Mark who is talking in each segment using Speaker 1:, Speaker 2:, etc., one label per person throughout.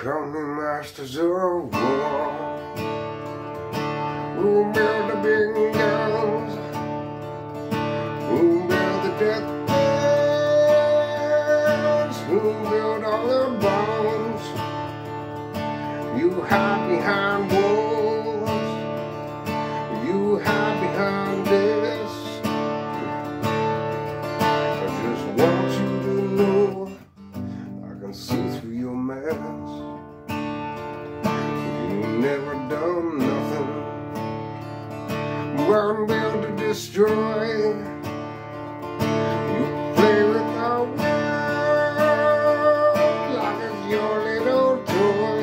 Speaker 1: coming masters of war. Who build the big guns? Who build the death beds? Who build all the bombs? You hide behind walls. Never done nothing. Weren't built to destroy. You play with the world like it's your little toy.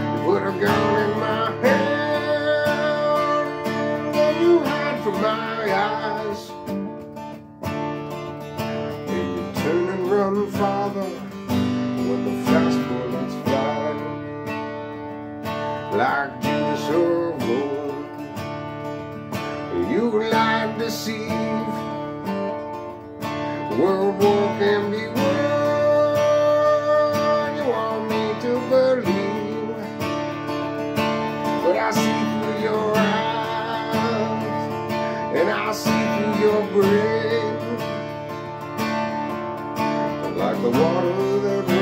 Speaker 1: You put a gun in my hand, and you hide from my eyes. And you turn and run, Father, when the fast like Judas of old. You like deceive. World War can be won. You want me to believe, but I see through your eyes, and I see through your brain like the water that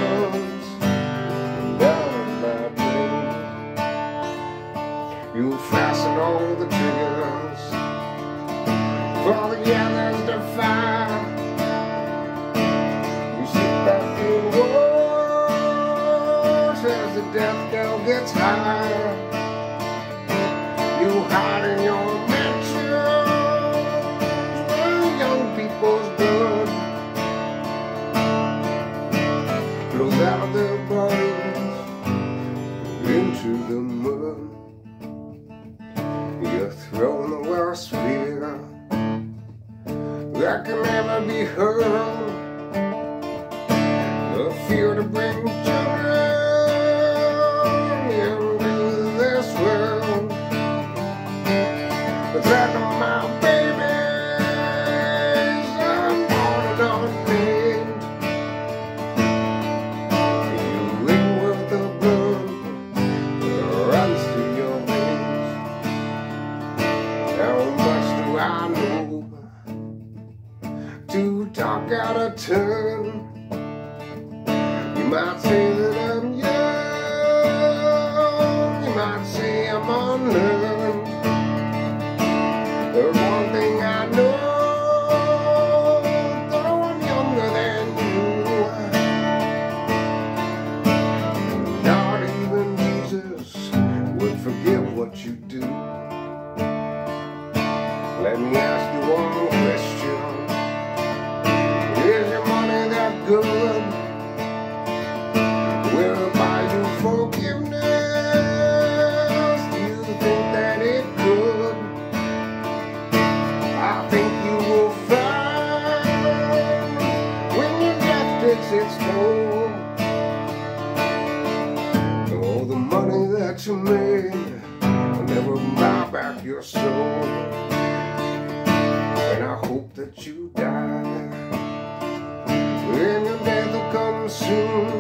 Speaker 1: the death knell gets higher. You hide in your mansions where young people's blood flows out their bodies into the mud. You're thrown the worst fear that can never be heard. The fear to bring talk out of turn. You might say that I'm young. You might say I'm unlearned. There's one thing I know. Though I'm younger than you. Not even Jesus would forgive what you do. Let me ask you one question. Good? It buy you forgiveness? You think that it could? I think you will find when your death takes its toll. All the money that you made will never buy back your soul. And I hope that you soon,